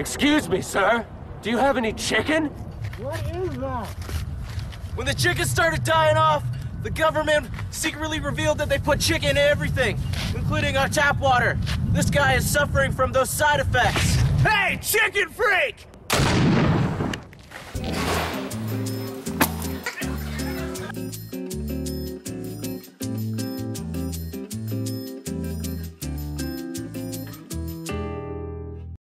Excuse me, sir. Do you have any chicken? What is that? When the chickens started dying off, the government secretly revealed that they put chicken in everything, including our tap water. This guy is suffering from those side effects. Hey, chicken freak!